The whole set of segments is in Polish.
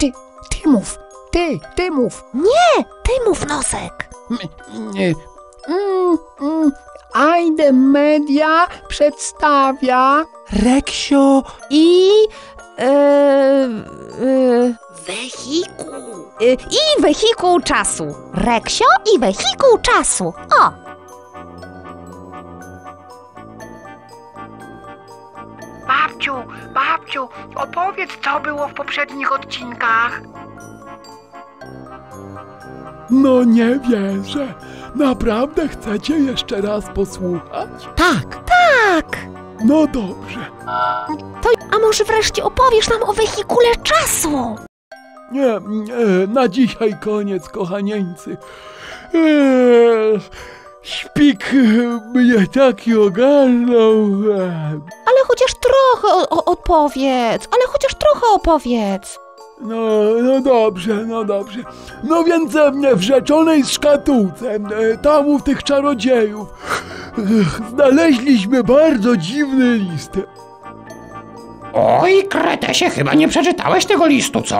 Ty, ty mów, ty, ty mów. Nie, ty mów nosek. M- nie. Mm, mm, Aide Media przedstawia Reksio I... E, e, Wehikuł. e, I wehikuł czasu. Reksio i wehikuł czasu. O, Babciu, babciu, opowiedz, co było w poprzednich odcinkach. No nie wierzę. Naprawdę chcecie jeszcze raz posłuchać? tak, tak. No dobrze. To, a może wreszcie opowiesz nam o wehikule czasu? Nie, nie, na dzisiaj koniec, kochanieńcy. Eee, śpik mnie taki ogarnął. Eee, Ale chociaż trochę o, o, opowiedz, ale chociaż trochę opowiedz. No, no dobrze, no dobrze. No więc e, w rzeczonej szkatułce, e, tam u tych czarodziejów, e, znaleźliśmy bardzo dziwny list. Oj, Kretesie, chyba nie przeczytałeś tego listu, co?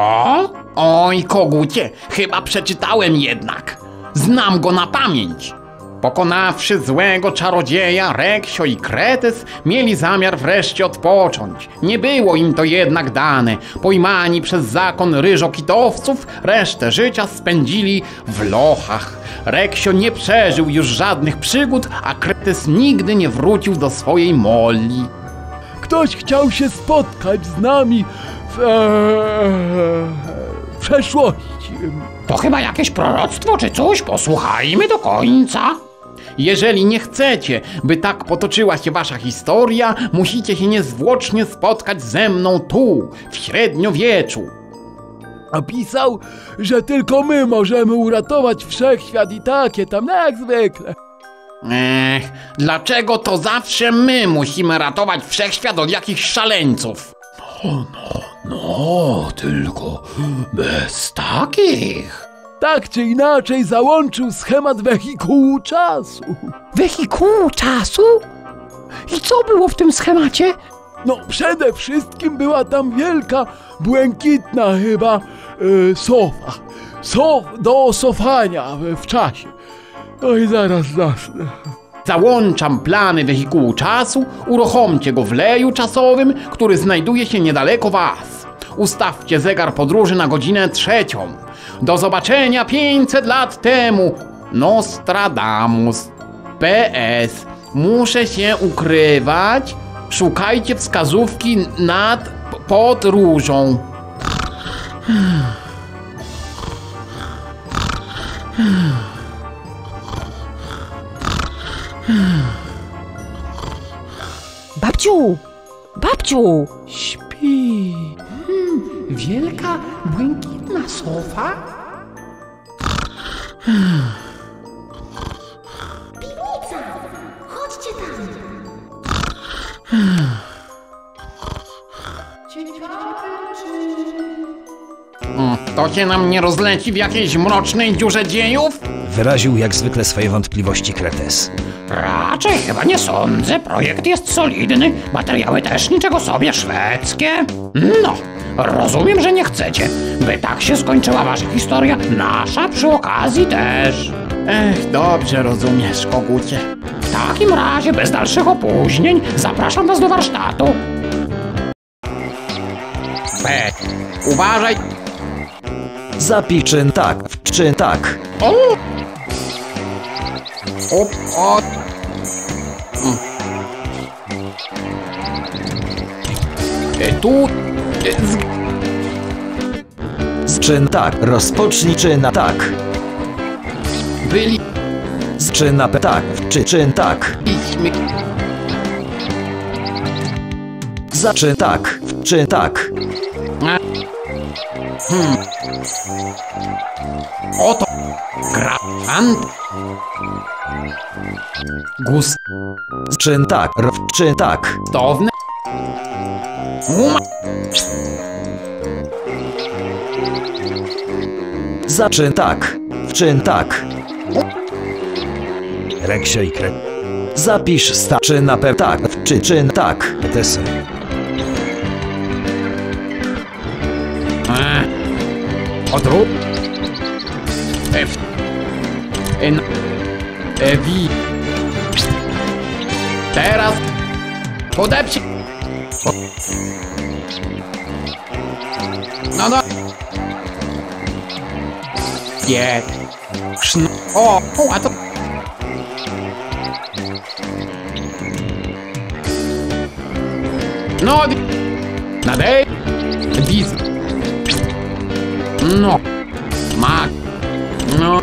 Oj, kogucie, chyba przeczytałem jednak. Znam go na pamięć. Pokonawszy złego czarodzieja, Reksio i Kretes mieli zamiar wreszcie odpocząć. Nie było im to jednak dane. Pojmani przez zakon ryżokitowców, resztę życia spędzili w lochach. Reksio nie przeżył już żadnych przygód, a Kretes nigdy nie wrócił do swojej Molli. Ktoś chciał się spotkać z nami w, e, w przeszłości. To chyba jakieś proroctwo czy coś? Posłuchajmy do końca. Jeżeli nie chcecie, by tak potoczyła się wasza historia, musicie się niezwłocznie spotkać ze mną tu, w średniowieczu. A pisał, że tylko my możemy uratować wszechświat i takie tam, no jak zwykle. Ech, dlaczego to zawsze my musimy ratować wszechświat od jakichś szaleńców? No, tylko bez takich. Tak czy inaczej załączył schemat wehikułu czasu. Wehikułu czasu? I co było w tym schemacie? No przede wszystkim była tam wielka, błękitna chyba y, sofa. Sof do osofania w, w czasie. Oj, zaraz zasnę. Załączam plany wehikułu czasu, uruchomcie go w leju czasowym, który znajduje się niedaleko was. Ustawcie zegar podróży na godzinę trzecią. Do zobaczenia 500 lat temu. Nostradamus. PS. Muszę się ukrywać. Szukajcie wskazówki nad, pod różą. Babciu, babciu. Śpi. Hmm, wielka, błękitna sofa? Chodźcie tam. Mm, To się nam nie rozleci w jakiejś mrocznej dziurze dziejów? Wyraził jak zwykle swoje wątpliwości Kretes. Raczej chyba nie sądzę. Projekt jest solidny, materiały też niczego sobie szwedzkie. No, rozumiem, że nie chcecie, by tak się skończyła wasza historia, nasza przy okazji też. Ech, dobrze rozumiesz, kogucie. W takim razie, bez dalszych opóźnień, zapraszam was do warsztatu. Pet, uważaj. Zapisz czyn tak, czyn tak. O! Op, o! Mm. E, Tu... e, Z... Z czyn tak, rozpocznij czyn na tak. Byli... Z czyn na p tak, czy czyn tak. Idźmy... Za czyn tak, czyn tak. Oto... Grafant... Z czyn tak, r, czyn tak. Gustowne... Uma... Za czyn tak, czyn tak. Reksio i kre... Zapisz sta czyn na p tak, czy czyn tak. Tesy. Odwrót. F. N. E, wi. Teraz. Podepcie. Po- No no. Nie. Szn. O, o, a to. No, nadej. Wiz. No. Ma. No.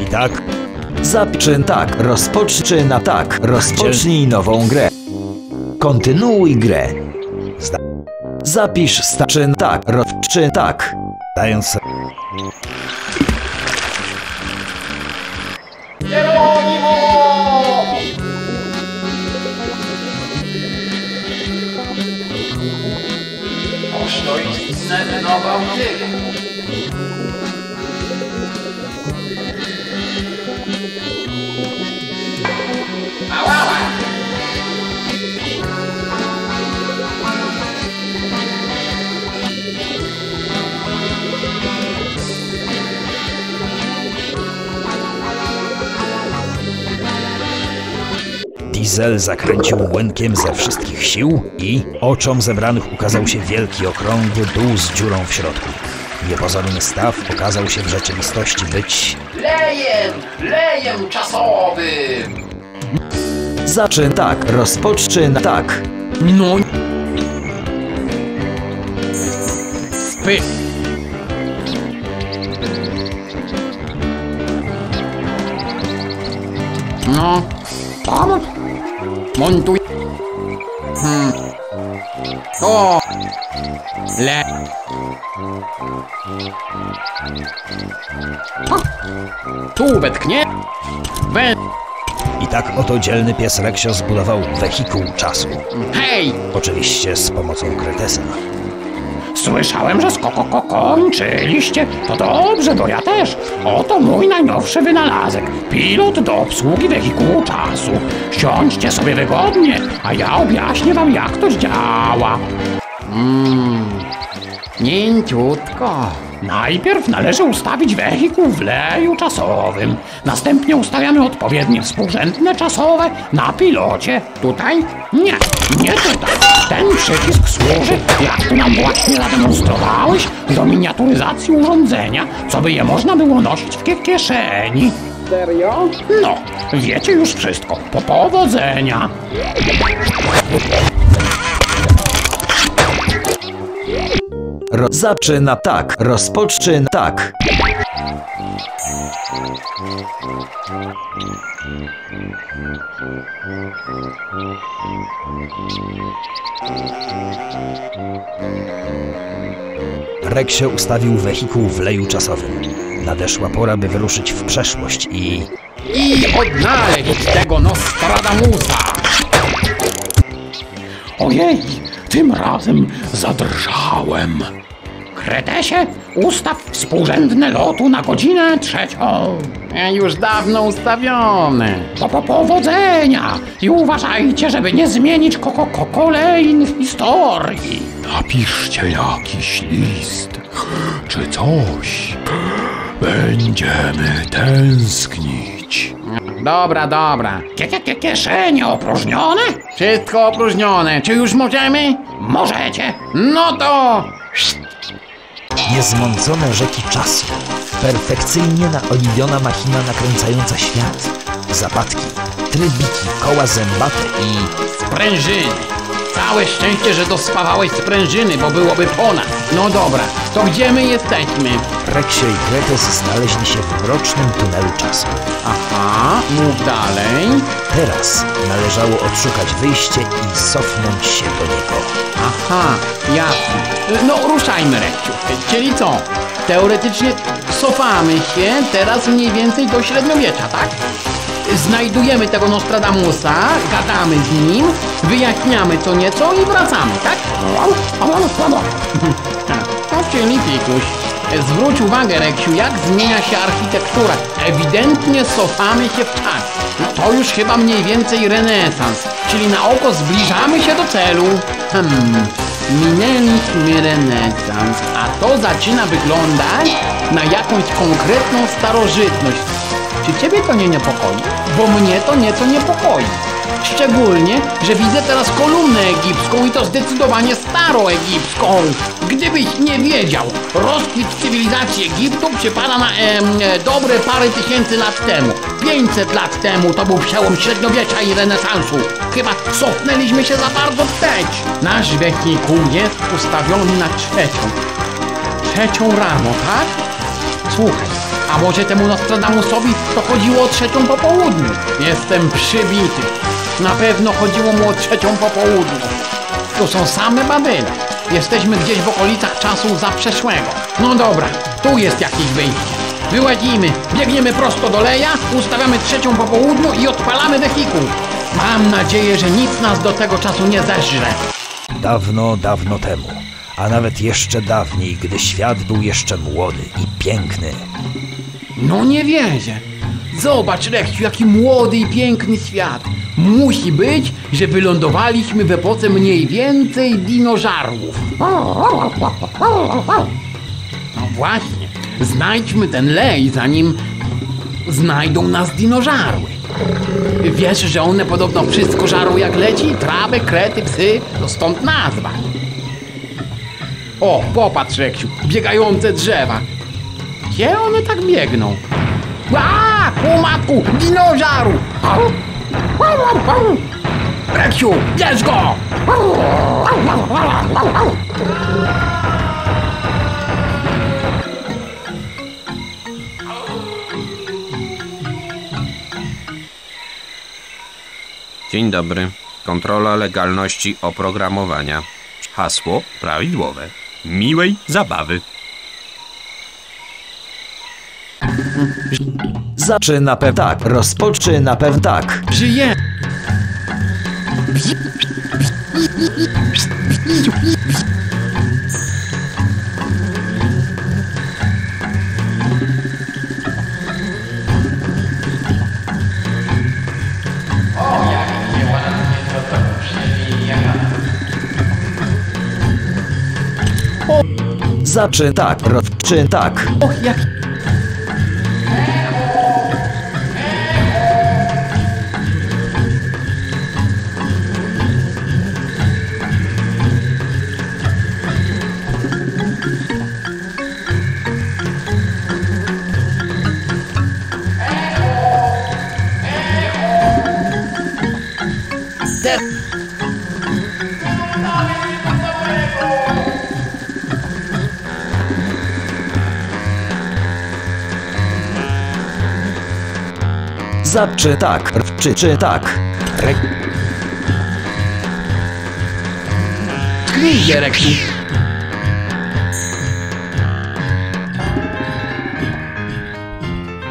I tak. Zapisz tak. Rozpocznij na tak. Rozpocznij nową grę. Kontynuuj grę. Zda Zapisz staczyn tak. Rozpocznij tak. Dając Diesel zakręcił młynkiem ze wszystkich sił i oczom zebranych ukazał się wielki, okrągły dół z dziurą w środku. Niepozorny staw okazał się w rzeczywistości być... Lejem! Lejem czasowym! Zaczyn tak. Rozpocznij tak. No. Spy. No. Tam. Montuj. Hmm. O. Le. Tu wetknie. Wę. I tak oto dzielny pies Reksio zbudował wehikuł czasu. Hej! Oczywiście z pomocą Kretesa. Słyszałem, że skoko ko kończyliście. To dobrze, bo ja też. Oto mój najnowszy wynalazek. Pilot do obsługi wehikułu czasu. Siądźcie sobie wygodnie, a ja objaśnię wam, jak to działa. Mmm, mięciutko. Najpierw należy ustawić wehikuł w leju czasowym. Następnie ustawiamy odpowiednie współrzędne czasowe na pilocie. Tutaj? Nie, nie tutaj. Ten przycisk służy, jak tu nam właśnie zademonstrowałeś, do miniaturyzacji urządzenia, co by je można było nosić w kie- kieszeni. Serio? No, wiecie już wszystko. Po powodzenia. Ro zaczyna tak. Rozpocznij tak. Reksio ustawił wehikuł w leju czasowym. Nadeszła pora, by wyruszyć w przeszłość i... i odnaleźć tego Nostradamusa. Ojej, tym razem zadrżałem. Kretesie, ustaw współrzędne lotu na godzinę trzecią. Już dawno ustawione. Po, po powodzenia i uważajcie, żeby nie zmienić ko ko ko kolejnych historii. Napiszcie jakiś list, czy coś. Będziemy tęsknić. Dobra, dobra. Kie, kie, kie, kieszenie opróżnione? Wszystko opróżnione. Czy już możemy? Możecie. No to... Niezmącone rzeki czasu. Perfekcyjnie naoliwiona machina nakręcająca świat. Zapadki, trybiki, koła zębate i... Sprężyny. Całe szczęście, że dospawałeś sprężyny, bo byłoby po nas. No dobra, to gdzie my jesteśmy? Reksio i Kretes znaleźli się w mrocznym tunelu czasu. Aha, mów dalej. Teraz należało odszukać wyjście i cofnąć się do niego. Aha, jasne. No ruszajmy, Rekciu. Czyli co? Teoretycznie cofamy się teraz mniej więcej do średniowiecza, tak? Znajdujemy tego Nostradamusa, gadamy z nim, wyjaśniamy co nieco i wracamy, tak? No czyli pikuś. Zwróć uwagę, Reksiu, jak zmienia się architektura. Ewidentnie cofamy się w czas. No to już chyba mniej więcej renesans, czyli na oko zbliżamy się do celu. Hmm, Minęliśmy renesans, a to zaczyna wyglądać na jakąś konkretną starożytność. Czy ciebie to nie niepokoi? Bo mnie to nieco niepokoi. Szczególnie, że widzę teraz kolumnę egipską i to zdecydowanie staroegipską. Gdybyś nie wiedział, rozkwit cywilizacji Egiptu przypada na e, dobre parę tysięcy lat temu. 500 lat temu to był przełom średniowiecza i renesansu. Chyba cofnęliśmy się za bardzo wstecz. Nasz wehikuł jest ustawiony na trzecią. Trzecią rano, tak? Słuchaj, a może temu Nostradamusowi to chodziło o trzecią po południu? Jestem przybity. Na pewno chodziło mu o trzecią po południu. To są same babyle. Jesteśmy gdzieś w okolicach czasu zaprzeszłego. No dobra, tu jest jakieś wyjście. Wyładzimy, biegniemy prosto do leja, ustawiamy trzecią po południu i odpalamy wehikuł. Mam nadzieję, że nic nas do tego czasu nie zeżre. Dawno, dawno temu, a nawet jeszcze dawniej, gdy świat był jeszcze młody i piękny, No nie wierzę. Zobacz, Reksiu, jaki młody i piękny świat. Musi być, że wylądowaliśmy w epoce mniej więcej dinożarłów. No właśnie. Znajdźmy ten lej, zanim znajdą nas dinożarły. Wiesz, że one podobno wszystko żarą jak leci? Trawę, krety, psy. To stąd nazwa. O, popatrz, Reksiu, biegające drzewa. Gdzie one tak biegną? A, o matku, dinożaru! Reksiu, bierz go! Dzień dobry. Kontrola legalności oprogramowania. Hasło prawidłowe. Miłej zabawy. zaczyna pewnie tak, rozpoczyna pewnie tak. Żyje! Zaczyna tak, rozczyna tak. Och, jak... Zaczy tak, czy czy tak. Re, Tknij, Reksiu!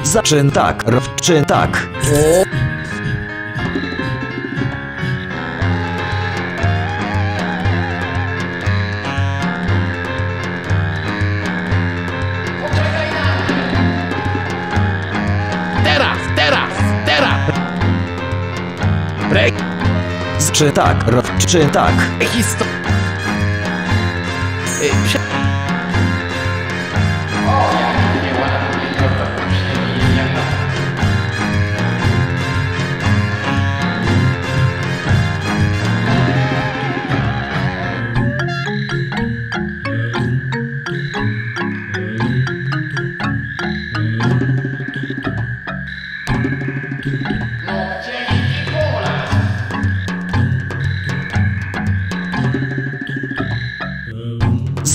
zaczyn tak, rozczyn tak. Teraz, Zaczy tak, rozczyn tak. Histo...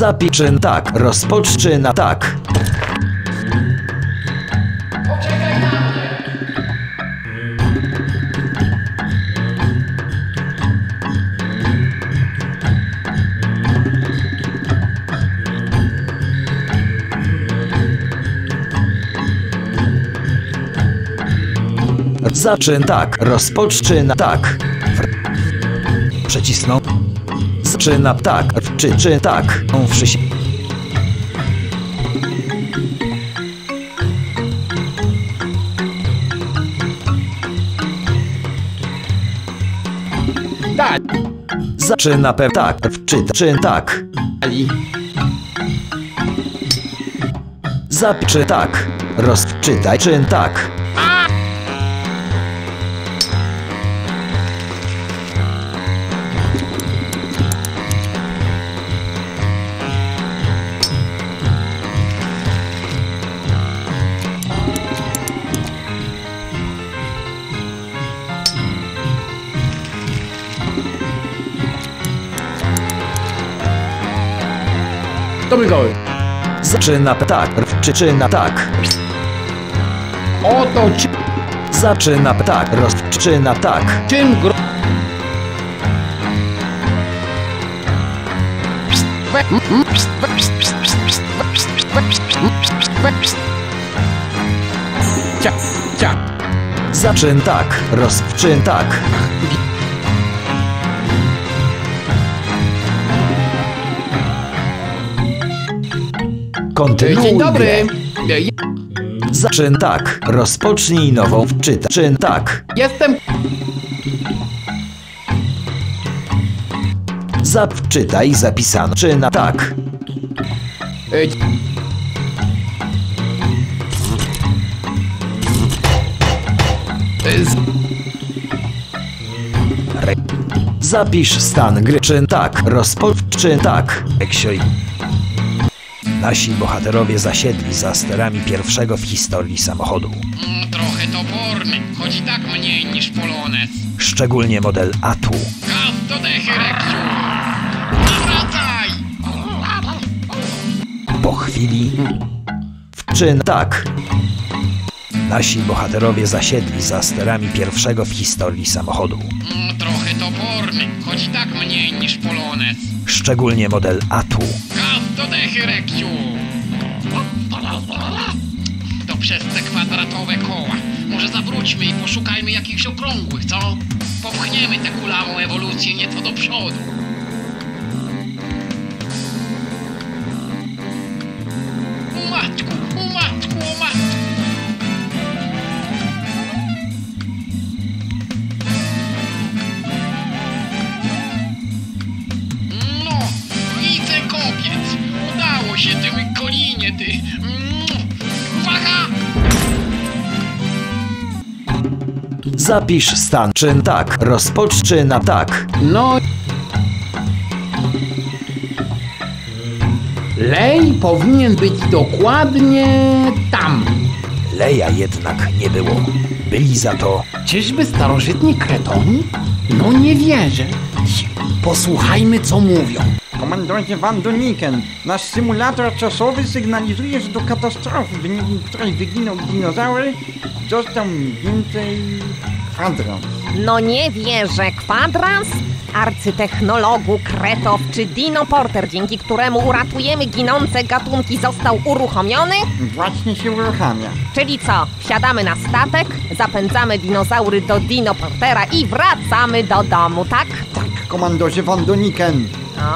Zapiczyn tak, rozpoczyna tak. Zaczyn tak, rozpoczyna tak. Przecisnął. Zaczyna tak, czy czy tak. Wszy Tak, Zaczyna pe... tak, wczyta, czy tak. Ali. Zap, czy tak. Rozczytaj, czy tak. To Mikołaj. Zaczyna tak, wczyna tak. Oto czy, Zaczyna tak, rozczyna tak. czym gro... Cia, cia. Zaczyn tak, rozczyn tak. Kontynuuj. Dzień dobry. Zaczyn tak, rozpocznij nową wczyta. Czyn tak. Jestem... Zapczytaj zapisano. Czyna tak. Zapisz stan gry. Czyn tak, rozpoczyn tak. Eksioj. Nasi bohaterowie zasiedli za sterami pierwszego w historii samochodu. Mm, Trochę toporny, choć i tak mniej niż Polones. Szczególnie model Atu. Gaz do dechy, Reksiu! Nawracaj! Po chwili wczyn tak. Nasi bohaterowie zasiedli za sterami pierwszego w historii samochodu. Mm, Trochę toporny, choć i tak mniej niż Polones. Szczególnie model Atu. Reksiu! To przez te kwadratowe koła. Może zawróćmy i poszukajmy jakichś okrągłych, co? Popchniemy tę kulawą ewolucję nieco do przodu. Zapisz stan czyn tak. Rozpoczyna tak. No. Lej powinien być dokładnie tam. Leja jednak nie było. Byli za to Czyżby starożytni kretoni? No nie wierzę. Posłuchajmy, co mówią. Komandancie Van Doniken, nasz symulator czasowy sygnalizuje, że do katastrofy, w której wyginął dinozaur, został mniej więcej kwadrans. No nie wierzę, kwadrans? Arcytechnologu, kretow czy dinoporter, dzięki któremu uratujemy ginące gatunki, został uruchomiony? Właśnie się uruchamia. Czyli co, wsiadamy na statek, zapędzamy dinozaury do dinoportera i wracamy do domu, tak? Tak, komandorze Van Doniken.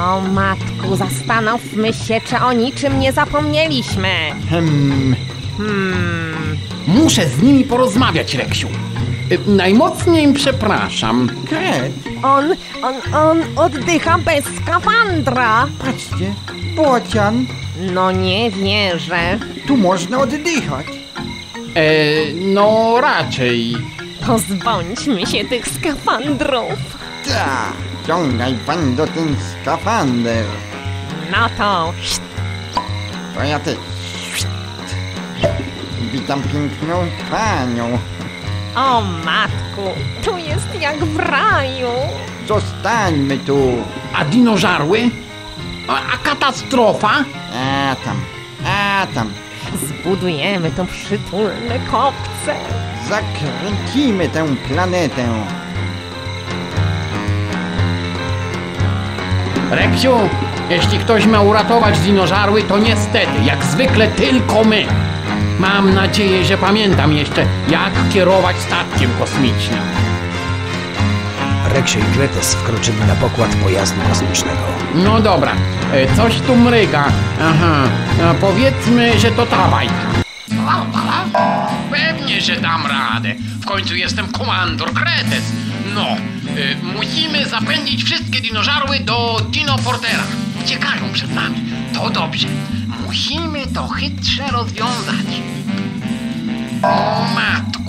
O matku, zastanówmy się, czy o niczym nie zapomnieliśmy. Hmm, Muszę z nimi porozmawiać, Reksiu. Y, Najmocniej przepraszam. kret, On, on, on oddycha bez skafandra. patrzcie, bocian, No nie wierzę. tu można oddychać. E, no raczej. Pozbądźmy się tych skafandrów. Tak, ciągaj pan do ten skafander. No to To ja też. Witam piękną panią. O matku, tu jest jak w raju. Zostańmy tu. A dinożarły? A, a katastrofa? A tam, a tam. Zbudujemy tu przytulne kopce. Zakręcimy tę planetę. Reksiu, jeśli ktoś ma uratować dinożarły, to niestety, jak zwykle tylko my. Mam nadzieję, że pamiętam jeszcze, jak kierować statkiem kosmicznym. Reksio i Kretes wkroczyli na pokład pojazdu kosmicznego. No dobra, e, coś tu mryga. Aha, powiedzmy, że to ta bajka. Pewnie, Pewnie, że dam radę. W końcu jestem komandor Kretes. No, y, musimy zapędzić wszystkie dinożarły do Dinoportera. Uciekają przed nami. To dobrze. Musimy to chytrze rozwiązać. O matku.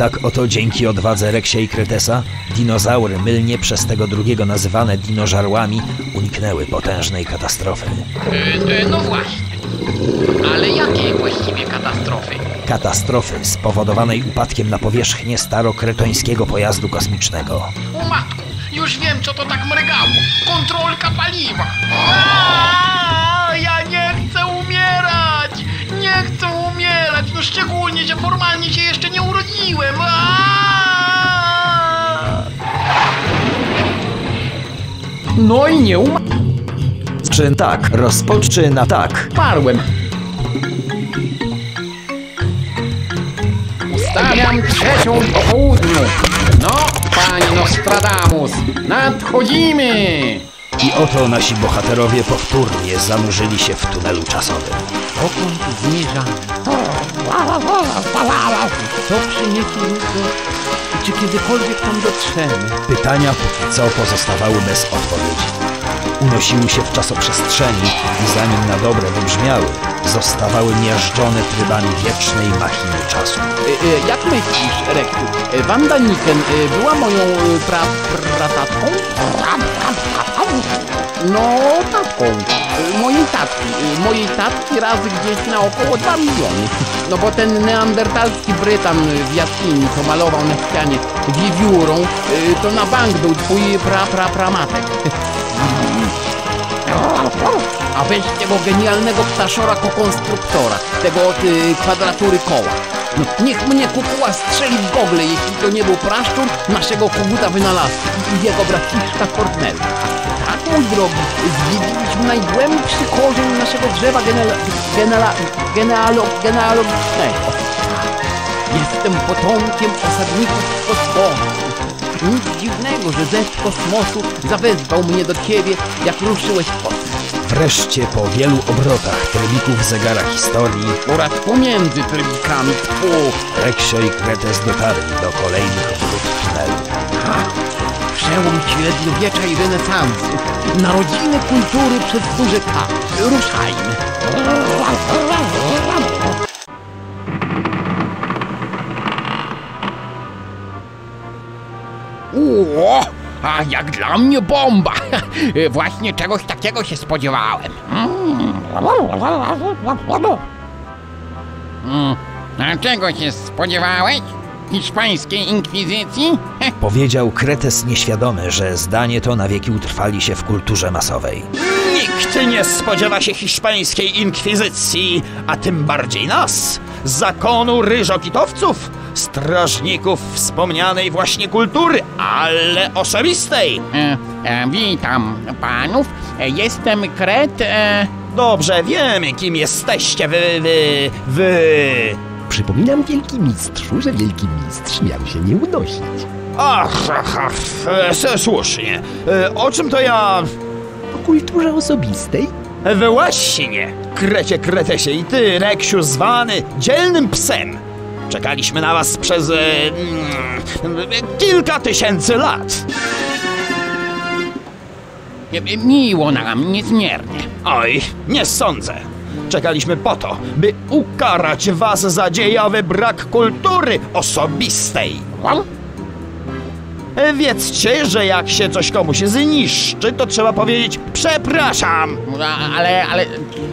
Tak oto dzięki odwadze Reksia i Kretesa dinozaury, mylnie przez tego drugiego nazywane dinożarłami, uniknęły potężnej katastrofy. E, e, no właśnie. Ale jakiej właściwie katastrofy? Katastrofy spowodowanej upadkiem na powierzchnię starokretońskiego pojazdu kosmicznego. O matku, już wiem co to tak mrygało. Kontrolka paliwa. Aaaa, ja nie szczególnie, że formalnie się jeszcze nie urodziłem. Aaaa! No i nie Czy tak, rozpoczyna tak. umarłem. Ustawiam trzecią po południu. No, panie Nostradamus, nadchodzimy! I oto nasi bohaterowie powtórnie zanurzyli się w tunelu czasowym. Dokąd zmierzamy? Co przyniesie jutro? I czy kiedykolwiek tam dotrzemy? Pytania póki co pozostawały bez odpowiedzi. Unosiły się w czasoprzestrzeni i zanim na dobre wybrzmiały, zostawały miażdżone trybami wiecznej machiny czasu. E, e, jak myślisz, Rektu? E, Wanda Niken e, była moją e, pra, pratatką? No, tatką. Mojej tatki. Mojej tatki razy gdzieś na około 2 miliony. No bo ten neandertalski Brytan w jaskini, co malował na ścianie wiewiórą, e, to na bank był twój pra, pra, pramatek. A weź tego genialnego ptaszora kokonstruktora, tego od y, kwadratury koła. No, niech mnie kukuła strzeli w gogle, jeśli to nie był praszczur naszego koguta wynalazcy i jego braciszka Fortnell. Mój drogi, zwiedziliśmy najgłębszy korzeń naszego drzewa genela, genela, genealo, genealogicznego. Jestem potomkiem osadników kosmosu. Nic dziwnego, że zest kosmosu zawezwał mnie do ciebie, jak ruszyłeś w kosmos. Wreszcie po wielu obrotach trybików zegara historii, oraz pomiędzy trybikami. Tfu, Reksio i Kretes dotarli do kolejnych wrót tunelu. Przełom średniowiecza i renesansu. Narodziny kultury przez duże K. Ruszajmy. Ło! A jak dla mnie bomba. Właśnie czegoś takiego się spodziewałem. Mm. A czego się spodziewałeś? Hiszpańskiej inkwizycji? Powiedział Kretes nieświadomy, że zdanie to na wieki utrwali się w kulturze masowej. Nikt nie spodziewa się hiszpańskiej inkwizycji, a tym bardziej nas, zakonu ryżokitowców, strażników wspomnianej właśnie kultury, ale osobistej. E, e, witam panów. E, jestem Kret. E, Dobrze wiemy, kim jesteście wy, wy, wy. Przypominam wielki mistrzu, że wielki mistrz miał się nie unosić. Ach, ach, ach e, se- słusznie. E, O czym to ja... O kulturze osobistej E, Właśnie, krecie kretesie i ty, Reksiu, zwany dzielnym psem. Czekaliśmy na was przez e, mm, kilka tysięcy lat. e, miło nam niezmiernie. Oj, nie sądzę. Czekaliśmy po to, by ukarać was za dziejowy brak kultury osobistej. Wiedzcie, że jak się coś komuś zniszczy, to trzeba powiedzieć przepraszam. A, ale, ale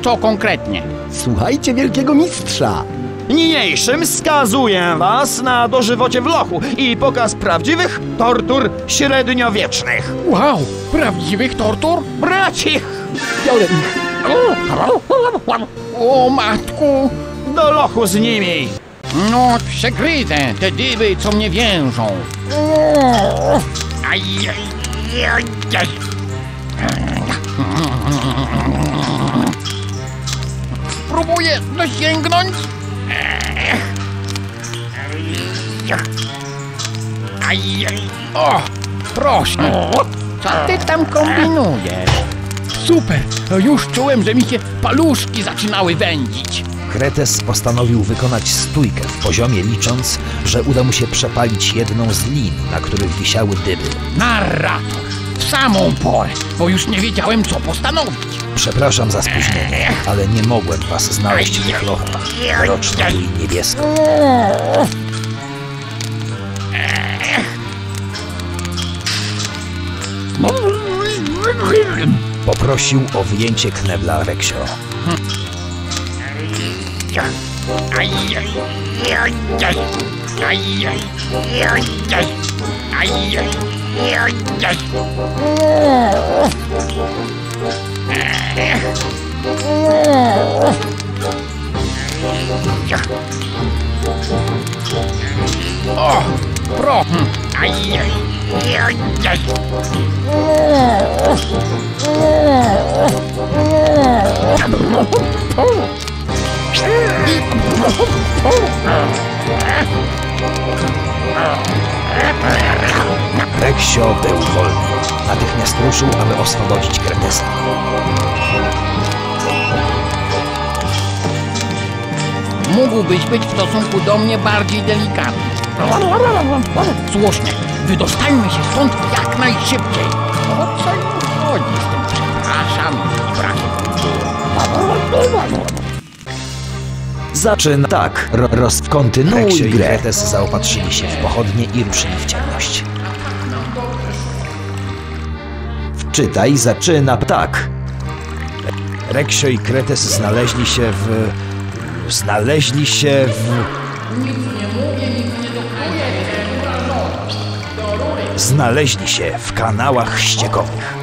co konkretnie? słuchajcie wielkiego mistrza. Niniejszym skazuję was na dożywocie w lochu i pokaz prawdziwych tortur średniowiecznych. Wow, prawdziwych tortur? Bracich, Biorę ich. O matku! do lochu z nimi. No, przegryzę te dyby, co mnie więżą. Spróbuję dosięgnąć. Aj. O, proszę. Co ty tam kombinujesz? Super, już czułem, że mi się paluszki zaczynały wędzić. Kretes postanowił wykonać stójkę w poziomie, licząc, że uda mu się przepalić jedną z lin, na których wisiały dyby. Narrator! W samą porę, bo już nie wiedziałem, co postanowić. Przepraszam za spóźnienie, ale nie mogłem was znaleźć w tych lochach. Mroczną i niebieską. Poprosił o wyjęcie knebla Reksio. Pro! Reksio był wolny. Natychmiast ruszył, aby oswobodzić Kretesa. Mógłbyś być w stosunku do mnie bardziej delikatny. Słusznie, wydostańmy się stąd jak najszybciej. O co im chodzi z tym przepraszam i brakiem Zaczyna tak. Ro, roz, kontynuuj Reksio i grę. Kretes zaopatrzyli się w pochodnie i ruszyli w ciemność. Wczytaj, zaczyna tak. Reksio i Kretes znaleźli się w... Znaleźli się w... Znaleźli się w kanałach ściekowych.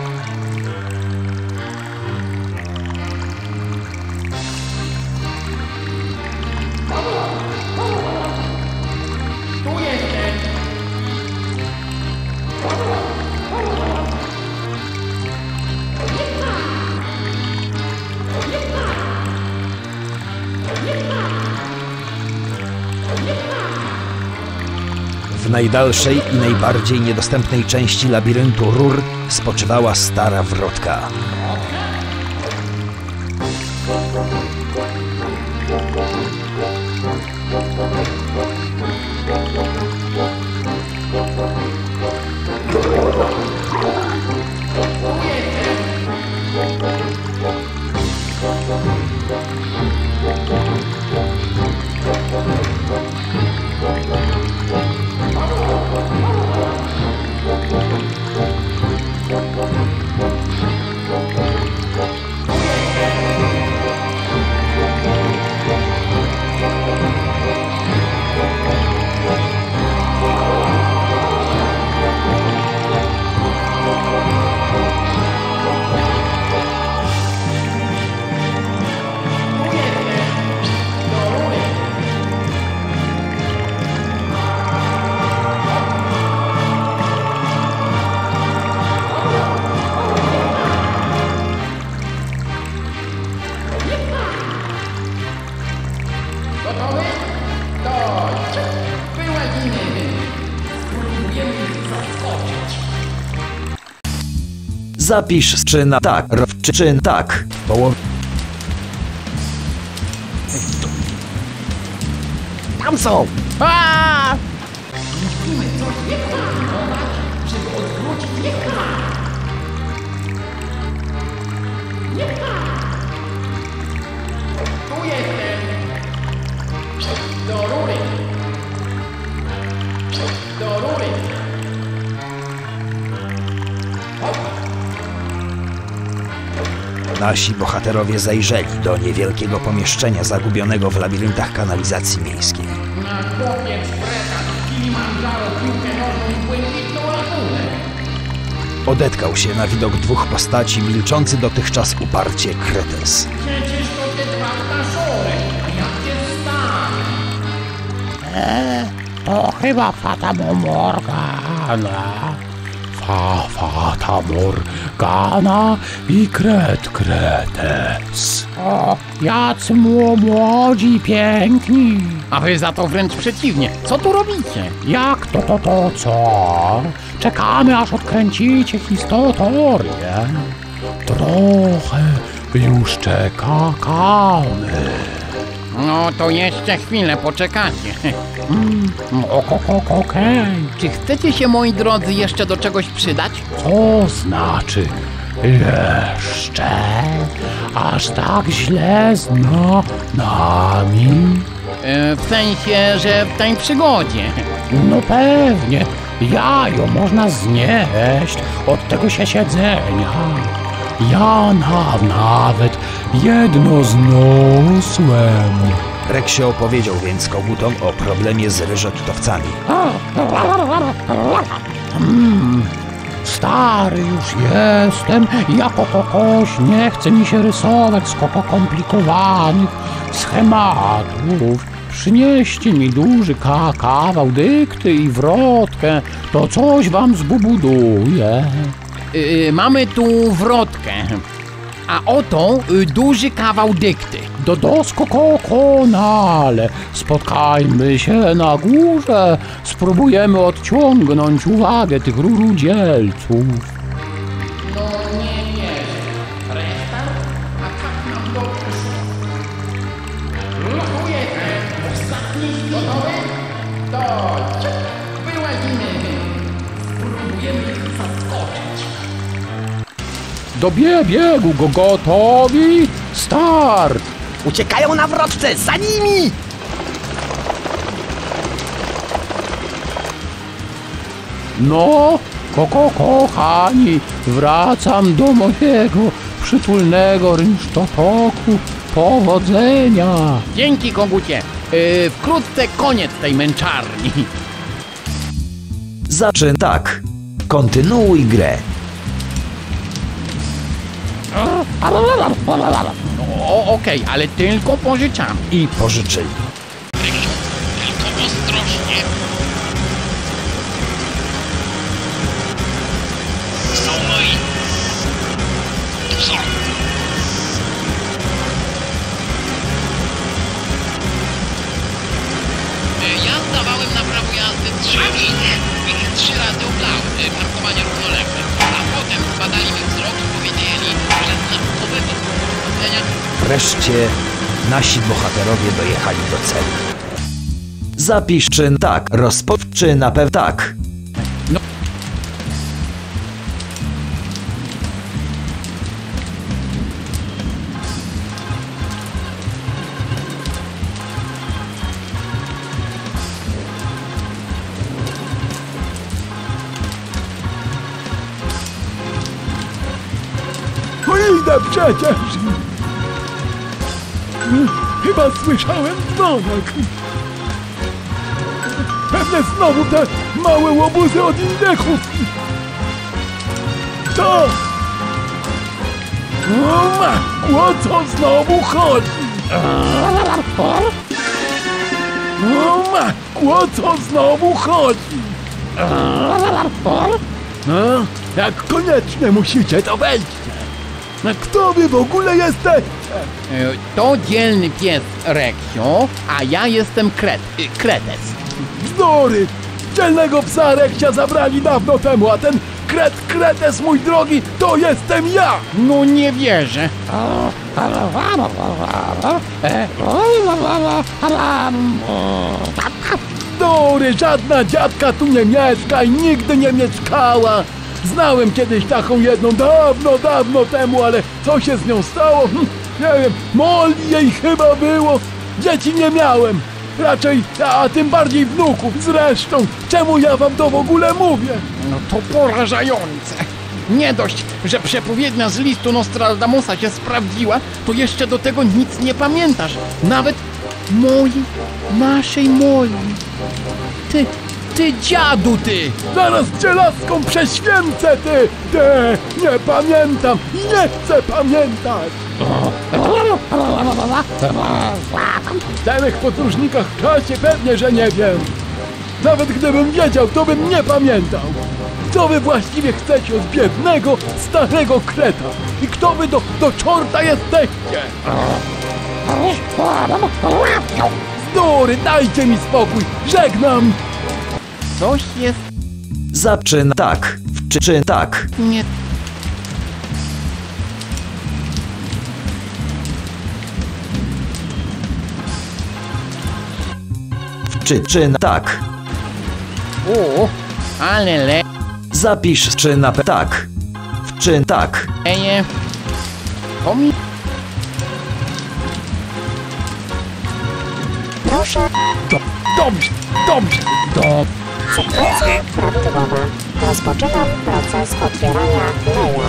Najdalszej i najbardziej niedostępnej części labiryntu rur spoczywała stara wrotka. Zapisz czy na tak, czy, czy tak. Połow... Tam są! Nasi bohaterowie zajrzeli do niewielkiego pomieszczenia zagubionego w labiryntach kanalizacji miejskiej. Odetkał się na widok dwóch postaci milczący dotychczas uparcie Kretes. To chyba Fata Morgana. Fa, Fata Morgana i Kret Kretes. O, jacy mło- młodzi, piękni. A wy za to wręcz przeciwnie. Co tu robicie? Jak to, to, to, co? Czekamy, aż odkręcicie historię. Trochę już czekamy. No to jeszcze chwilę poczekacie. Mm, ok, ok, ok, okej. Czy chcecie się, moi drodzy, jeszcze do czegoś przydać? Co znaczy jeszcze? Aż tak źle zna nami? E, w sensie, że w tej przygodzie. No pewnie, jajo można znieść od tego się siedzenia. Ja na, nawet jedno zniosłem. Reksio opowiedział więc kogutom o problemie z ryżokitowcami. Mm, stary już jestem, jako kogoś nie chce mi się rysować z koko komplikowanych schematów. Przynieście mi duży ka kawał dykty i wrotkę, to coś wam zbuduje. Y, mamy tu wrotkę. A oto y, duży kawał dykty. Do doskonale spotkajmy się na górze, spróbujemy odciągnąć uwagę tych rurudzielców. Do bie biegu go gotowi, start! Uciekają na wrotce, za nimi! No, koko kochani, wracam do mojego przytulnego rynsztotoku. Powodzenia! Dzięki, kogucie. Y, wkrótce koniec tej męczarni. Zaczyn tak. Kontynuuj grę. Okej, ale tylko pożyczam. I pożyczyli. Wreszcie nasi bohaterowie dojechali do celu. Zapisz czyn tak, rozpoczy na pewno tak. To idę przecież! Chyba słyszałem dzwonek. Pewnie znowu te małe łobuzy od indechów. To! O matku, o co znowu chodzi? O matku, o co znowu chodzi? No, jak koniecznie musicie, to wejdźcie. No kto wy w ogóle jesteście? E, To dzielny pies Reksio, a ja jestem Kret, y, Kretes. Bzdury! Dzielnego psa Rekcia zabrali dawno temu, a ten kret, kretes, mój drogi, to jestem ja! No nie wierzę. Dory, żadna dziadka tu nie mieszka i nigdy nie mieszkała. Znałem kiedyś taką jedną dawno, dawno temu, ale co się z nią stało? Hm, nie wiem, moli jej chyba było. Dzieci nie miałem. Raczej, a, a tym bardziej wnuków. Zresztą, czemu ja wam to w ogóle mówię? No to porażające. Nie dość, że przepowiednia z listu Nostradamusa się sprawdziła, to jeszcze do tego nic nie pamiętasz. Nawet mojej, naszej Moli. Ty, ty dziadu ty! Zaraz cię laską prześwięcę, ty! Ty! Nie pamiętam! Nie chcę pamiętać! W czterech podróżnikach w czasie pewnie, że nie wiem. Nawet gdybym wiedział, to bym nie pamiętał. Co wy właściwie chcecie od biednego, starego kreta? I kto wy do, do czorta jesteście? Zdury, dajcie mi spokój! Żegnam! Coś jest Zaczyn tak, wczyn tak. nie... Wczyn tak. O, ale le... Zapisz czyn na tak. Wczyn tak. Eje. To mi... Dobrze, dobrze, dobrze. Sekrecja prawidłowa. Rozpoczynam proces otwierania leja.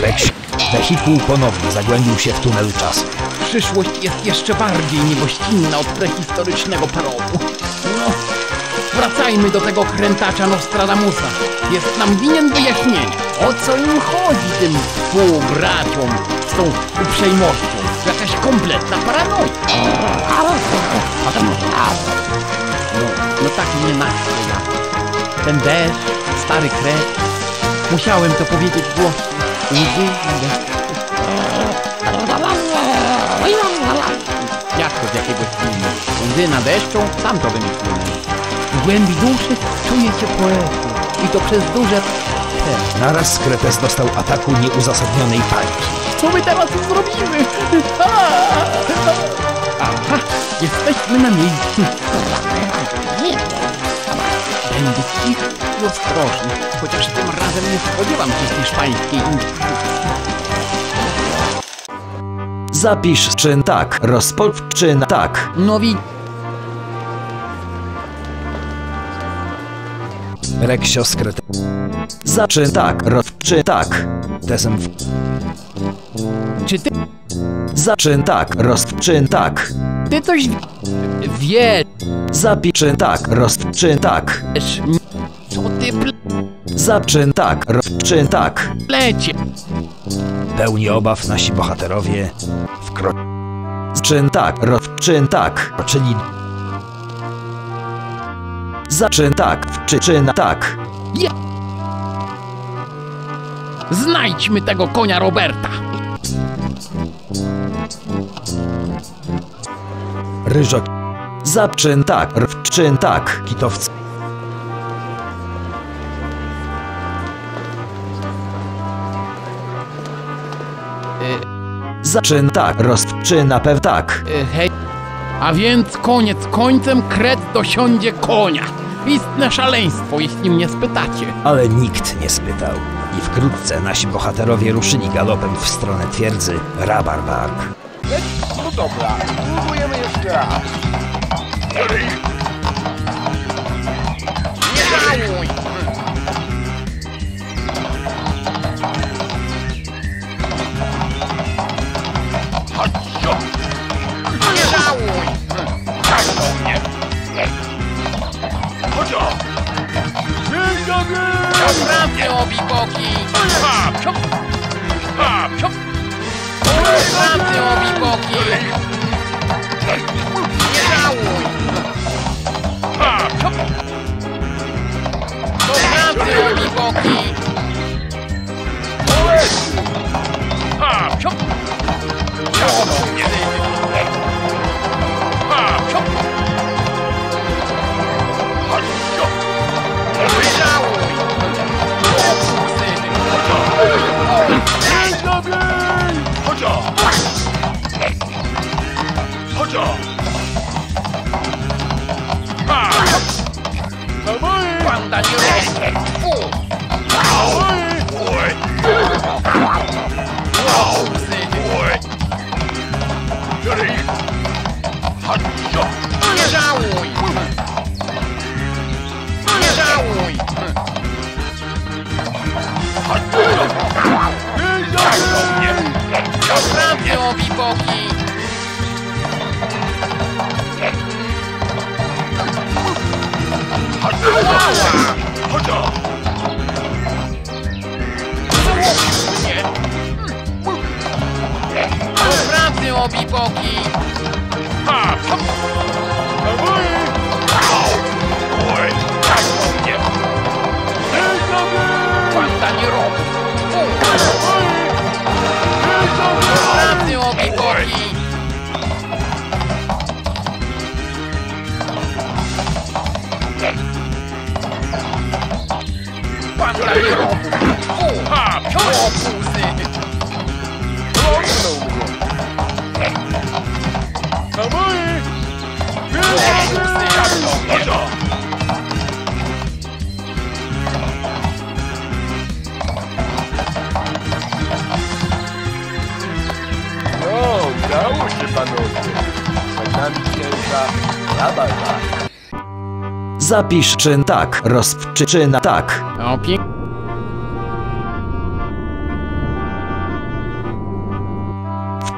Reksiu wehikuł ponownie zagłębił się w tunel czasu. Przyszłość jest jeszcze bardziej niegościnna od prehistorycznego parowu. No, wracajmy do tego krętacza Nostradamusa. Jest nam winien wyjaśnienia, o co im chodzi tym współbraciom z tą uprzejmością. Kompletna paranoja. No, no tak mnie naśmieja. Ten deszcz, stary kret. Musiałem to powiedzieć głośno. Łzy. Jak to z jakiegoś filmu? Łzy na deszczu? Sam to wymyśliłem. W głębi duszy czujecie poetę. I to przez duże. Naraz Kretes dostał ataku nieuzasadnionej paniki. Co my teraz zrobimy? Aha, jesteśmy na miejscu. Będę cichy i ostrożny, chociaż tym razem nie spodziewam się hiszpańskiej. Zapisz czyn tak. Rozpoczyn tak. No wi... Reksio Kretes. Zaczyn tak. Rozczyn tak. Tesem w... Czy ty, Zaczyn tak. Rozczyn tak. ty coś w- wiesz? Zapisz czyn tak. Rozczyn tak. Co ty Zaczyn tak. Rozczyn tak. plecie? Pełni obaw nasi bohaterowie. Czyn tak, rozczyn tak, czyli... Zaczyn tak, czy czyn tak. Znajdźmy tego konia Roberta. Ryżok. Zaczyn tak, rozczyn tak, kitowcy. Zaczyn tak, rozczyn na pew tak. E, hej. A więc koniec końcem kret dosiądzie konia. Istne szaleństwo, jeśli mnie spytacie. Ale nikt nie spytał. I wkrótce nasi bohaterowie ruszyli galopem w stronę twierdzy Rabarbark. Naprawdę obiboki! Naprawdę obiboki! Nie żałuj! Naprawdę obiboki! Nie żałuj! Nie żałuj! Pracy obi boki! Pracy obi boki! Banda Zapisz czyn tak, rozpoczyna tak. O,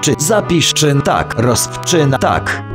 Czy zapisz czyn tak, rozpoczyna tak.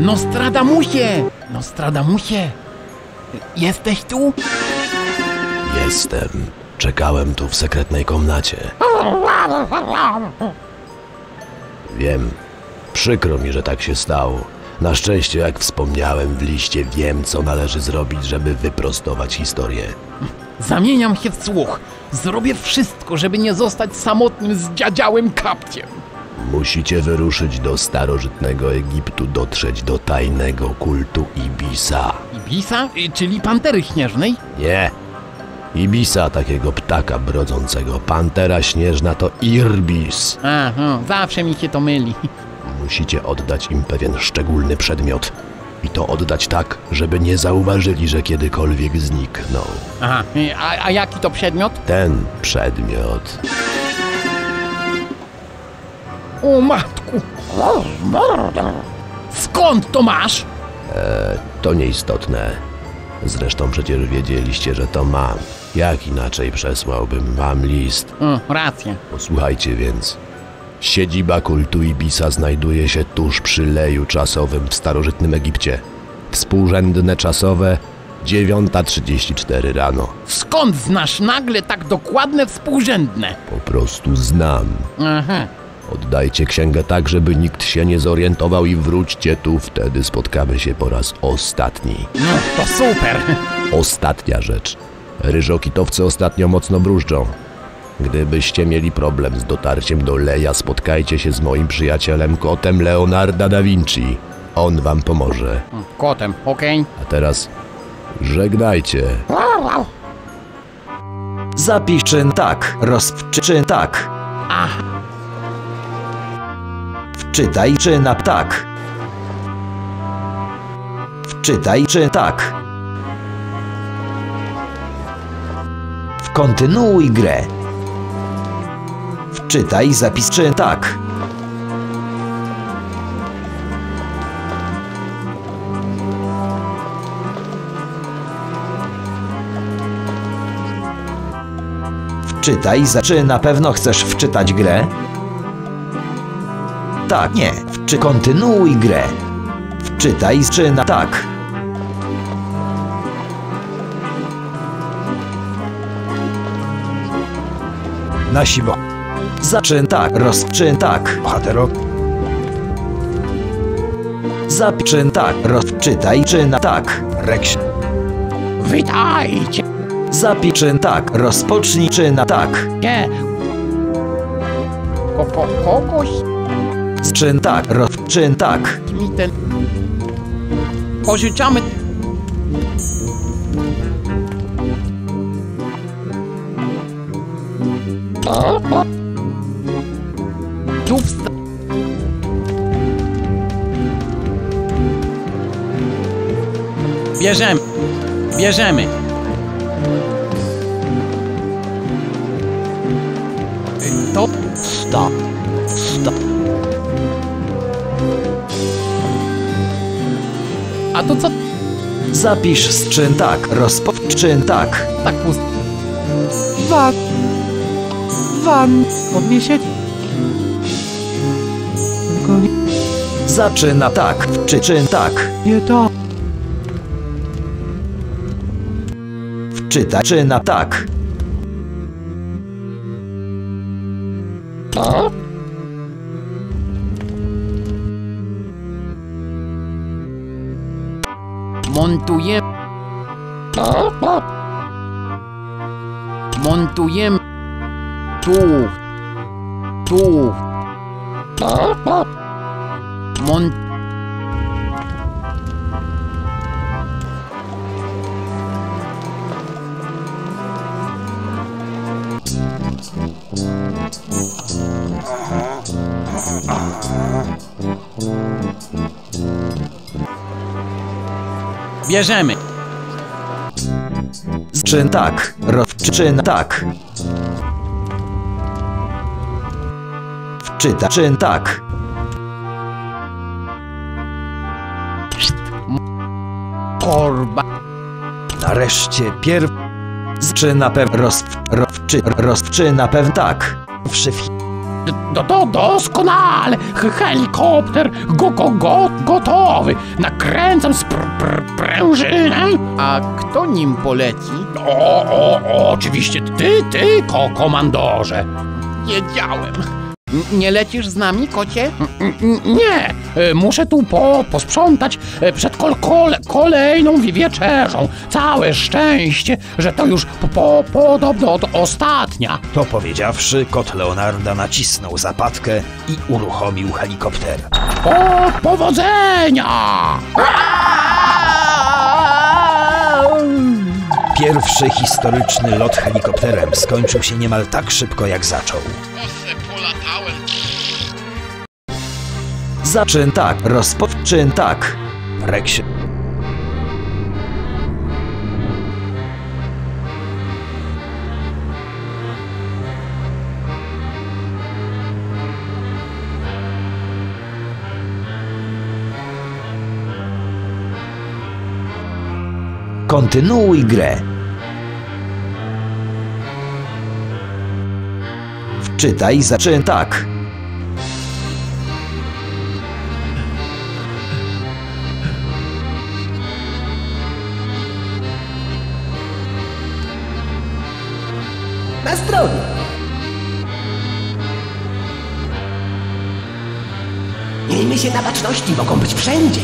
Nostradamusie! Nostradamusie! Jesteś tu? Jestem. Czekałem tu w sekretnej komnacie. Wiem. Przykro mi, że tak się stało. Na szczęście, jak wspomniałem w liście, wiem, co należy zrobić, żeby wyprostować historię. Zamieniam się w słuch. Zrobię wszystko, żeby nie zostać samotnym zdziadziałym kapciem. Musicie wyruszyć do starożytnego Egiptu, dotrzeć do tajnego kultu Ibisa. Ibisa? Y, Czyli pantery śnieżnej? Nie. Ibisa, takiego ptaka brodzącego. Pantera śnieżna to Irbis. Aha, zawsze mi się to myli. Musicie oddać im pewien szczególny przedmiot. I to oddać tak, żeby nie zauważyli, że kiedykolwiek zniknął. Aha, y, a, a jaki to przedmiot? Ten przedmiot O matku! Skąd to masz? to nieistotne. Zresztą przecież wiedzieliście, że to mam. Jak inaczej przesłałbym wam list? O, racja. Posłuchajcie więc. Siedziba kultu Ibisa znajduje się tuż przy leju czasowym w starożytnym Egipcie. Współrzędne czasowe 9.34 rano. Skąd znasz nagle tak dokładne współrzędne? Po prostu znam. Aha, Oddajcie księgę tak, żeby nikt się nie zorientował i wróćcie tu, wtedy spotkamy się po raz ostatni. no to super. Ostatnia rzecz. Ryżokitowcy ostatnio mocno brużdżą. Gdybyście mieli problem z dotarciem do Leja, spotkajcie się z moim przyjacielem kotem Leonarda da Vinci. On wam pomoże. Kotem, okej? A teraz żegnajcie. Zapisz czyn tak, rozpoczyn tak. Aha, Wczytaj czyn na tak. Wczytaj czyn tak. Kontynuuj grę. Wczytaj zapis czyn tak. Wczytaj za... Czy na pewno chcesz wczytać grę? Tak, nie. Wczy kontynuuj grę. Wczytaj czy na tak. Nasi bo... Zaczyn tak, rozczyn tak. Bohatero. Zapiczyn tak, rozczytaj czy na tak. Rekś. Witajcie! Zapiczyn tak, rozpocznij czy na tak. Nie, Ko, ko, kogoś Czyn tak, rozczyn tak. mi ten... Pożyczamy... Tu wsta... Bierzemy. Bierzemy. To... stop. To co Zapisz z czyn tak, rozpoczyn tak. tak pust... Van... Van... Odniesie... Tylko nie, Zaczyna tak, czy czyn tak. nie to. Wczytaj czy na tak. Montuję... Montuję... Tu... Tu... Mon... Bierzemy. Czyn tak, rozczyn tak. Wczyta czyn tak. Korba. Nareszcie pierw... Czy na pewno roz... rozczy... rozczy na pewno tak. Wszyf... Do, do, doskonale! He- Helikopter go, go, go, gotowy! Nakręcam z pr, prężynę! A kto nim poleci? O, o, o, oczywiście ty, ty, ko, komandorze! Wiedziałem. N- Nie lecisz z nami, kocie? N- Nie, muszę tu po, posprzątać e, przed kol, kole, kolejną wi- wieczerzą. Całe szczęście, że to już po, po, podobno od ostatnia. To powiedziawszy, kot Leonarda nacisnął zapadkę i uruchomił helikopter. Po, powodzenia! Pierwszy historyczny lot helikopterem skończył się niemal tak szybko jak zaczął. Zaczyn tak, rozpoczyn tak. Reksie Kontynuuj grę. Wczytaj zaczyn tak. Baczności, mogą być wszędzie.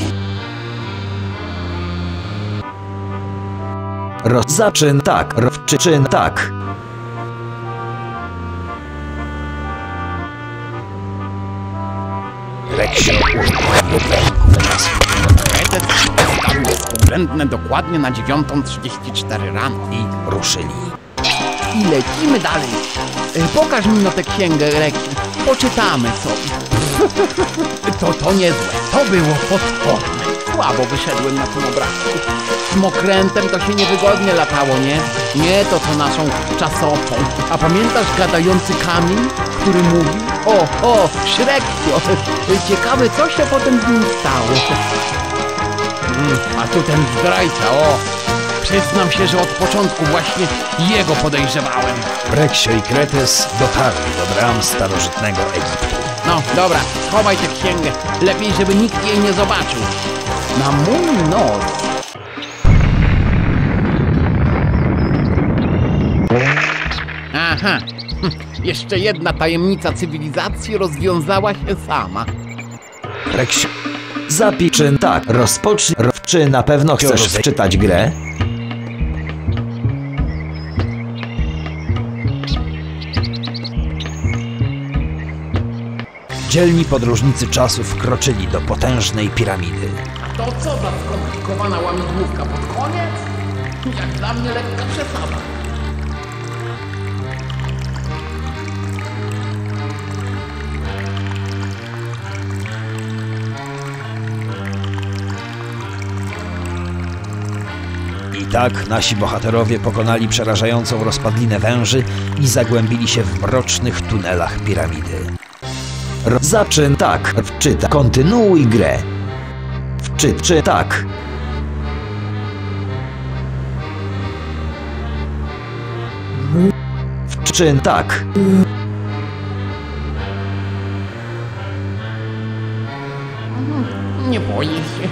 Roz... Zaczyn tak, rozczyn tak. Ustawił względne dokładnie na 9.34 rano. i ruszyli. I lecimy dalej. E, Pokaż mi no tę księgę, Reksiu. Poczytamy sobie. To, to niezłe. To było potworne. Słabo wyszedłem na tym obrazku. Smokrętem to się niewygodnie latało, nie? Nie, to to naszą czasopą. A pamiętasz gadający kamień, który mówi? O, o, Szreksio. Ciekawe, co się potem z nim stało. Mm, a tu ten zdrajca, o! Przyznam się, że od początku właśnie jego podejrzewałem. Reksio i Kretes dotarli do bram starożytnego Egiptu. No, dobra, schowaj tę księgę. Lepiej, żeby nikt jej nie zobaczył. Na mój nos. Aha, hm, jeszcze jedna tajemnica cywilizacji rozwiązała się sama. Reksiu, zapisz czy tak, rozpocznij. Ro- Czy na pewno chcesz wczytać grę? Dzielni podróżnicy czasu wkroczyli do potężnej piramidy. To co za skomplikowana łamigłówka pod koniec? Jak dla mnie lekka przesada. I tak nasi bohaterowie pokonali przerażającą rozpadlinę węży i zagłębili się w mrocznych tunelach piramidy. Zaczyn tak, wczyta, kontynuuj grę. Wczyt, czy tak. Wczyn tak. Nie boję się.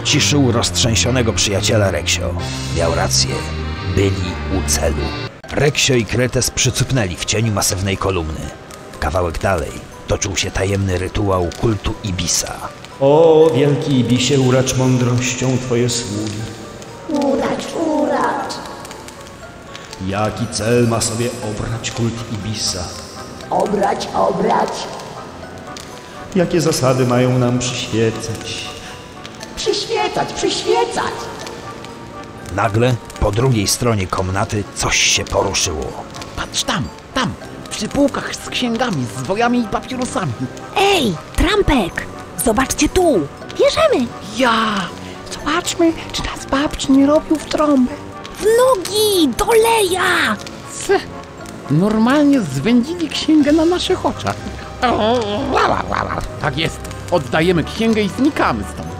Uciszył roztrzęsionego przyjaciela Reksio. Miał rację. Byli u celu. Reksio i Kretes przycupnęli w cieniu masywnej kolumny. Kawałek dalej toczył się tajemny rytuał kultu Ibisa. O, wielki Ibisie, uracz mądrością Twoje sługi. Uracz, uracz. Jaki cel ma sobie obrać kult Ibisa? Obrać, obrać. Jakie zasady mają nam przyświecać? Przyświecać, przyświecać. Nagle po drugiej stronie komnaty coś się poruszyło. Patrz tam, tam, przy półkach z księgami, z zwojami i papierosami. Ej, trampek! Zobaczcie tu! Bierzemy! Ja! Zobaczmy, czy nas babci nie robił w trąbę. W nogi! Do leja! C. Normalnie zwędzili księgę na naszych oczach. Tak jest. Oddajemy księgę i znikamy stąd.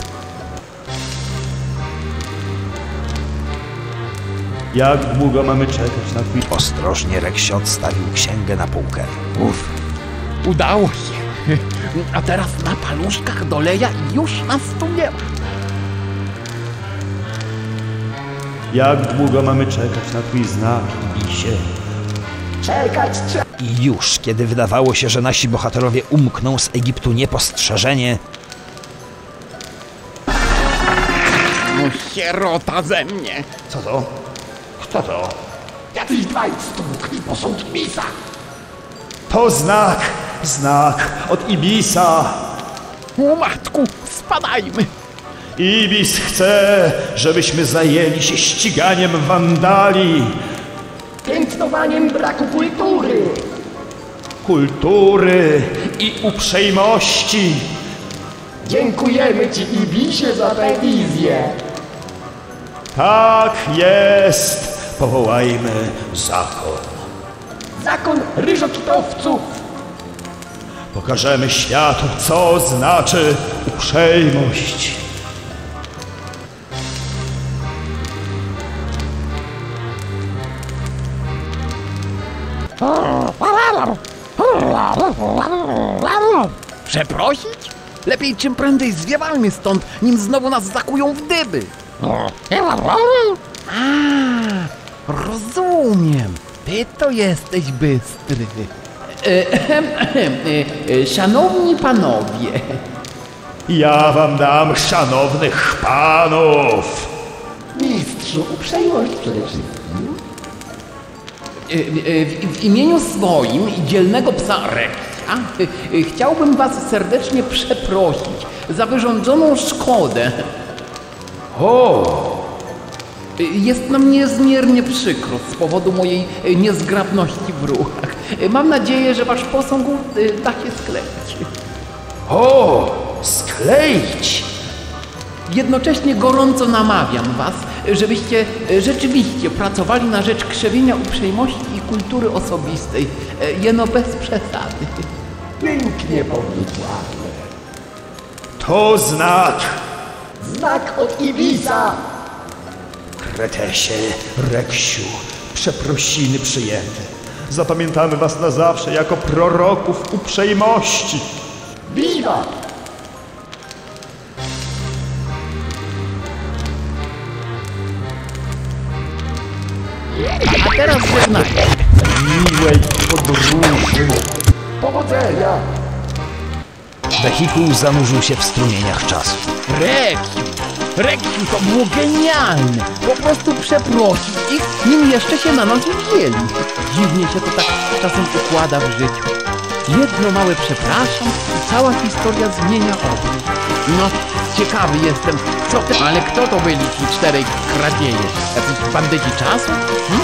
Jak długo mamy czekać na Twój... Ostrożnie Reksio odstawił księgę na półkę. Uff, udało się. A teraz na paluszkach doleja i już nas tu nie ma. Jak długo mamy czekać na Twój znak, Ibisie? Czekać trzeba. I już, kiedy wydawało się, że nasi bohaterowie umkną z Egiptu niepostrzeżenie, No sierota ze mnie. Co to? Kto to? Jacyś dwaj stłukli posąg misa. To znak! Znak od Ibisa! O matku, spadajmy. Ibis chce, żebyśmy zajęli się ściganiem wandali, Piętnowaniem braku kultury. kultury i uprzejmości. Dziękujemy ci, Ibisie, za tę wizję. Tak jest! Powołajmy zakon. Zakon ryżokitowców. Pokażemy światu, co znaczy uprzejmość. Przeprosić? Lepiej czym prędzej zwiewajmy stąd, nim znowu nas zakują w dyby. A, rozumiem. Ty to jesteś bystry. E, ehem, ehem, e, e, Szanowni panowie, Ja wam dam szanownych panów. Mistrzu, uprzejmość przede wszystkim. e, e, w, w imieniu swoim i dzielnego psa Reksia e, e, chciałbym was serdecznie przeprosić za wyrządzoną szkodę. O! Jest nam niezmiernie przykro z powodu mojej e, niezgrabności w ruchach. E, Mam nadzieję, że wasz posąg e, da się skleić. O, skleić! Jednocześnie gorąco namawiam Was, żebyście rzeczywiście pracowali na rzecz krzewienia uprzejmości i kultury osobistej, jeno bez przesady. Pięknie powiedziane. To znak. Znak od Ibisa. Kretesie, Reksiu, przeprosiny przyjęte. Zapamiętamy was na zawsze jako proroków uprzejmości. Wiwa! A teraz żegnaj. Miłej podróży. Powodzenia! Wehikuł zanurzył się w strumieniach czasu. Reksiu, Reksiu, to było genialne. Po prostu przeprosić ich, nim jeszcze się na nas wzięli. Dziwnie się to tak czasem układa w życiu. Jedno małe przepraszam i cała historia zmienia obrót. No, ciekawy jestem, co te... Ale kto to byli ci czterej kradzieje? Jacyś bandyci czasu? Hm?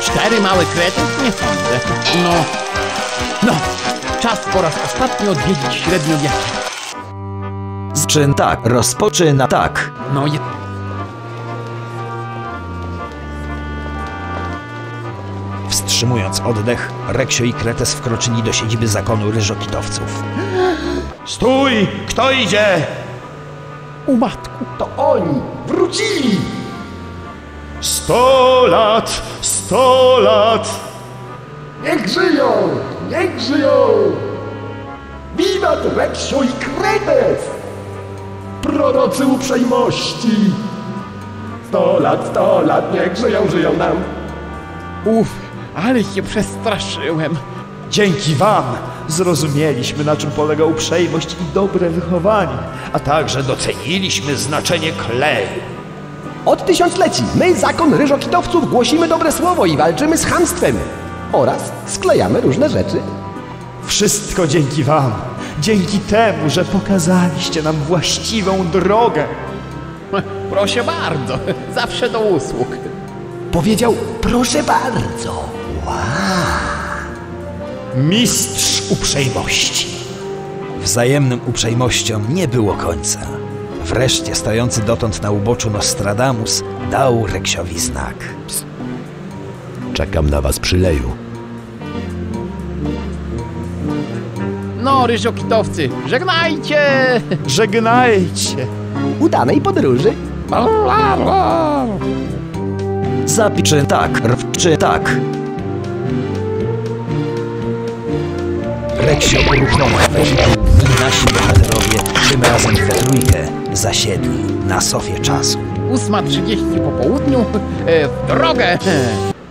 Cztery małe krety? Nie sądzę. No, no, czas po raz ostatni odwiedzić średniowiecie. Zczyn tak, rozpoczyna tak. No i... Wstrzymując oddech, Reksio i Kretes wkroczyli do siedziby zakonu ryżokitowców. Stój! Kto idzie? U matku. To oni! Wrócili! Sto lat! Sto lat! Niech żyją! Niech żyją! Wiwat Reksio i Kretes! Prorocy uprzejmości! Sto lat, sto lat, niech żyją, żyją nam! Uf, ale się przestraszyłem. Dzięki wam zrozumieliśmy, na czym polega uprzejmość i dobre wychowanie, a także doceniliśmy znaczenie kleju. Od tysiącleci my, zakon ryżokitowców, głosimy dobre słowo i walczymy z chamstwem. Oraz sklejamy różne rzeczy. Wszystko dzięki wam. Dzięki temu, że pokazaliście nam właściwą drogę. Proszę bardzo, zawsze do usług. Powiedział, proszę bardzo. Mistrz uprzejmości. Wzajemnym uprzejmościom nie było końca. Wreszcie stojący dotąd na uboczu Nostradamus dał Reksiowi znak. Czekam na was przy leju. No, ryżokitowcy, żegnajcie! Żegnajcie. Udanej podróży. Zapiczy tak, rwczy tak. Reksio uruchomił i nasi bohaterowie tym razem we trójkę zasiedli na sofie czasu. 8.30 po południu, e, w drogę!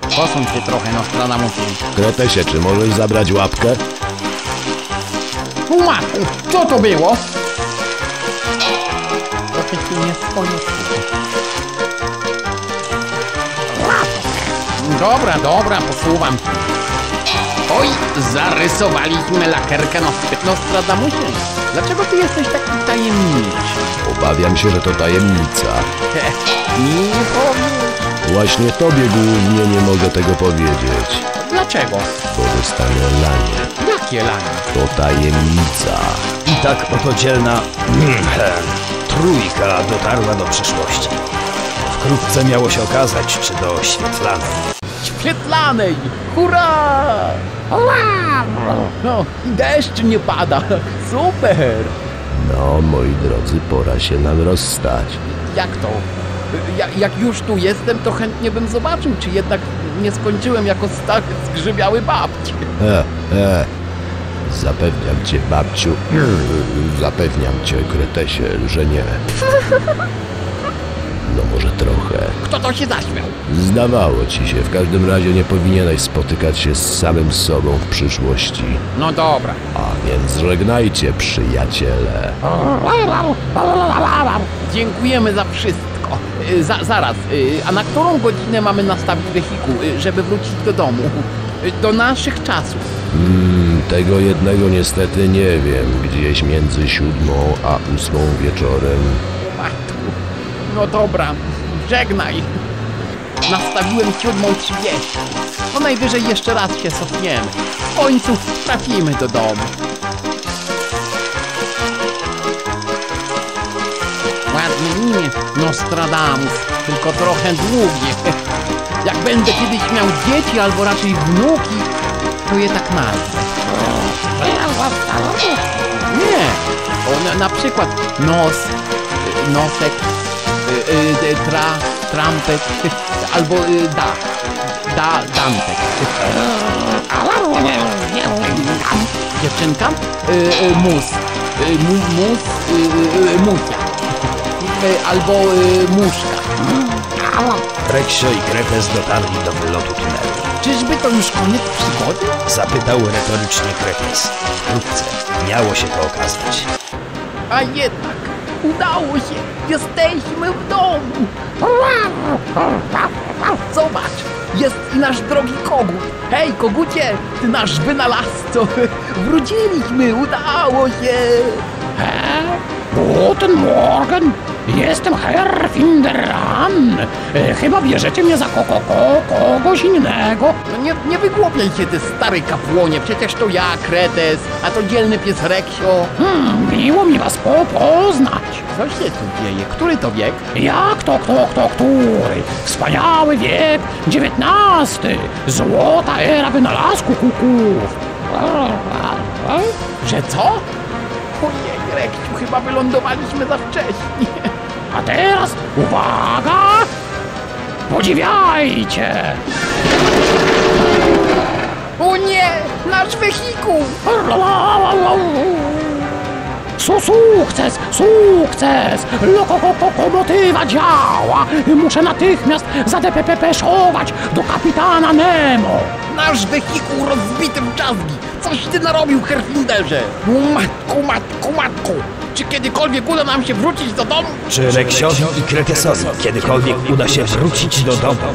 Posuń się trochę, Nostradamusie. Kretesie, czy możesz zabrać łapkę? Matku, co to było? Trochę się nie swoje Dobra, dobra, posuwam się. Oj, zarysowaliśmy lakerkę Nostr- Nostradamusie. Dlaczego ty jesteś taki tajemniczy? Obawiam się, że to tajemnica. Nie powiesz. Właśnie tobie głównie nie mogę tego powiedzieć, Dlaczego? bo dostanę lanie. Jakie lanie? To tajemnica. I tak oto dzielna trójka dotarła do przyszłości. Wkrótce miało się okazać, czy do świetlanej. Świetlanej! Hurra! No, deszcz nie pada. Super! No, moi drodzy, pora się nam rozstać. Jak to? Ja, jak już tu jestem, to chętnie bym zobaczył, czy jednak nie skończyłem jako stary zgrzybiały babci. E, e. Zapewniam cię, babciu, zapewniam cię, Kretesie, że nie. No może trochę. Kto to się zaśmiał? Zdawało ci się, w każdym razie nie powinieneś spotykać się z samym sobą w przyszłości. No dobra. A więc żegnajcie, przyjaciele. Dziękujemy za wszystko. Y, Za, zaraz, y, a na którą godzinę mamy nastawić wehikuł, y, żeby wrócić do domu? Y, Do naszych czasów. Tego jednego niestety nie wiem. Gdzieś między siódmą a ósmą wieczorem. Matku. No dobra, żegnaj. Nastawiłem siódmą trzydzieści. No najwyżej jeszcze raz się cofniemy. W końcu trafimy do domu. Ładne imię, Nostradamus, tylko trochę długie. Jak będę kiedyś miał dzieci, albo raczej wnuki, to je tak nazwę. Nie, o, na, na przykład nos, nosek, y, tra, trampet, albo y, da, da, dantek. Dziewczynka? Y, y, mus, y, mu, mus, y, y, musia. Y, albo y, muszka. Reksio i Kretes dotarli do wylotu tunelu. Czyżby to już koniec przygody? Zapytał retorycznie Kretes. Wkrótce miało się to okazać. A jednak udało się! Jesteśmy w domu! Zobacz! Jest i nasz drogi kogut! Hej, kogucie! Ty nasz wynalazco! Wróciliśmy! Udało się! Hä? Guten Morgen! Jestem Herr. E, Chyba bierzecie mnie za ko ko ko kogoś innego. No nie, nie wygłupiaj się, ty stary kapłonie! Przecież to ja, Kretes, a to dzielny pies Reksio! Hmm, miło mi was po poznać. Co się tu dzieje? Który to wiek? Jak to, kto, kto, który? Wspaniały wiek XIX. Złota era wynalazku kuków. Że co? Ojej, Reksiu, chyba wylądowaliśmy za wcześnie. A teraz uwaga! Podziwiajcie! O nie! Nasz wehikuł! Su sukces, sukces! Lokomotywa działa! Muszę natychmiast zadepepeszować do kapitana Nemo! Nasz wehikuł rozbity w drzazgi! Coś ty narobił, Herfinderze! Matku, matku, matku! Czy kiedykolwiek uda nam się wrócić do domu? Czy Reksiowi i Kretesowi kiedykolwiek uda się wrócić do domu?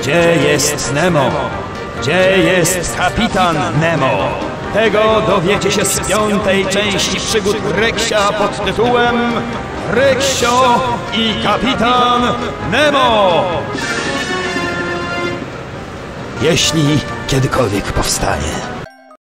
Gdzie jest Nemo? Gdzie jest kapitan Nemo? Tego dowiecie się z piątej części przygód Reksia pod tytułem Reksio i kapitan Nemo! Jeśli kiedykolwiek powstanie.